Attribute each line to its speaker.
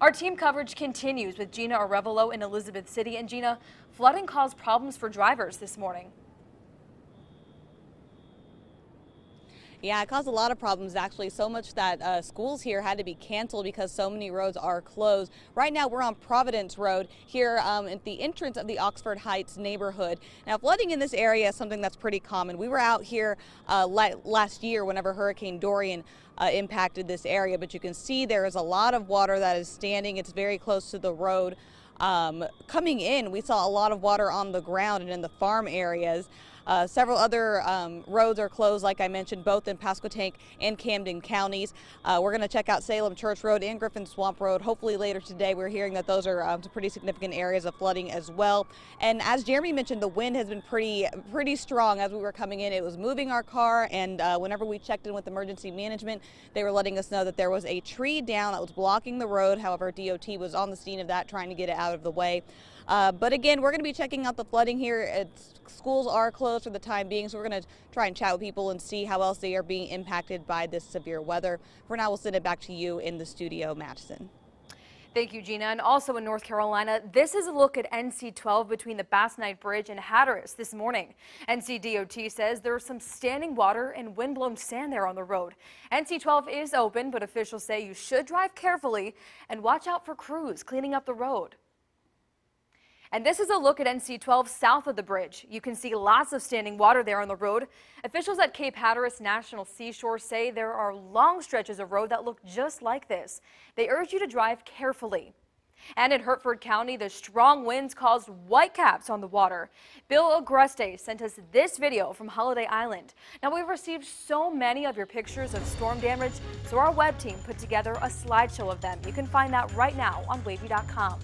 Speaker 1: Our team coverage continues with Geena Arevalo in Elizabeth City. And Geena, flooding caused problems for drivers this morning.
Speaker 2: Yeah, it caused a lot of problems actually, so much that uh, schools here had to be canceled because so many roads are closed. Right now we're on Providence Road here um, at the entrance of the Oxford Heights neighborhood. Now flooding in this area is something that's pretty common. We were out here uh, last year whenever Hurricane Dorian uh, impacted this area, but you can see there is a lot of water that is standing. It's very close to the road. Um, coming in, we saw a lot of water on the ground and in the farm areas. Uh, several other um, roads are closed, like I mentioned, both in Pasquotank and Camden counties. Uh, we're going to check out Salem Church Road and Griffin Swamp Road. Hopefully later today, we're hearing that those are um, some pretty significant areas of flooding as well. And as Jeremy mentioned, the wind has been pretty, pretty strong as we were coming in. It was moving our car, and uh, whenever we checked in with emergency management, they were letting us know that there was a tree down that was blocking the road. However, DOT was on the scene of that, trying to get it out of the way. Uh, but again, we're going to be checking out the flooding here. It's, schools are closed for the time being, so we're going to try and chat with people and see how else they are being impacted by this severe weather. For now, we'll send it back to you in the studio, Madison.
Speaker 1: Thank you, Geena. And also in North Carolina, this is a look at NC-12 between the Basnight Bridge and Hatteras this morning. NCDOT says there's some standing water and windblown sand there on the road. NC-12 is open, but officials say you should drive carefully and watch out for crews cleaning up the road. And this is a look at NC-12 south of the bridge. You can see lots of standing water there on the road. Officials at Cape Hatteras National Seashore say there are long stretches of road that look just like this. They urge you to drive carefully. And in Hertford County, the strong winds caused whitecaps on the water. Bill Agreste sent us this video from Holiday Island. Now, we've received so many of your pictures of storm damage, so our web team put together a slideshow of them. You can find that right now on wavy.com.